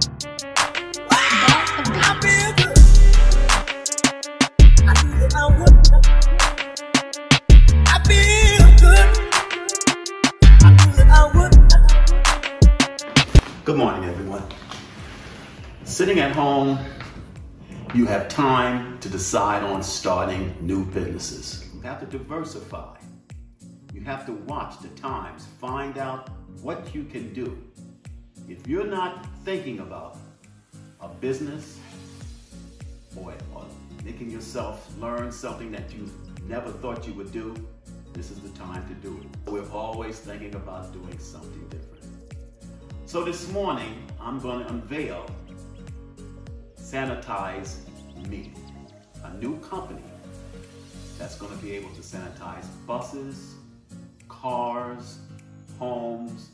Good morning, everyone. Sitting at home, you have time to decide on starting new businesses. You have to diversify. You have to watch the times, find out what you can do. You're not thinking about a business or, or making yourself learn something that you never thought you would do, this is the time to do it. We're always thinking about doing something different. So this morning, I'm going to unveil Sanitize Me, a new company that's going to be able to sanitize buses, cars, homes,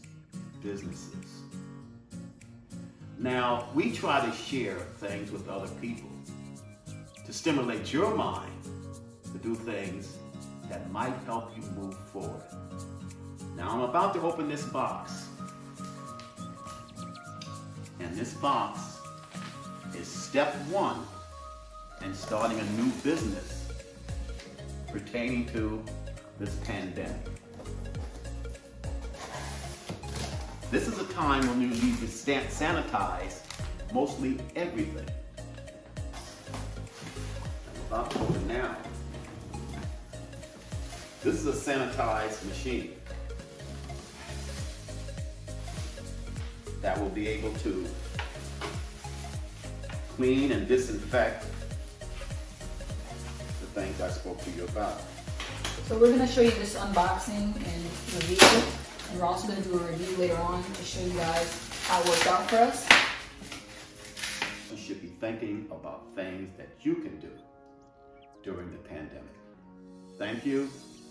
businesses. Now, we try to share things with other people to stimulate your mind to do things that might help you move forward. Now, I'm about to open this box. And this box is step one in starting a new business pertaining to this pandemic. This is a time when you need to sanitize mostly everything. I'm about to open now. This is a sanitized machine that will be able to clean and disinfect the things I spoke to you about. So we're gonna show you this unboxing and review, we're also gonna do a review later on to show you guys how it worked out for us. You should be thinking about things that you can do during the pandemic. Thank you,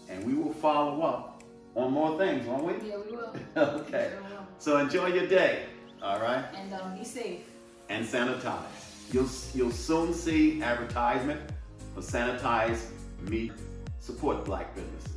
and we will follow up on more things, won't we? Yeah, we will. okay. Sure will. So enjoy your day, all right? And um, be safe. And sanitize. You'll, you'll soon see advertisement for Sanitize Me. Support black businesses.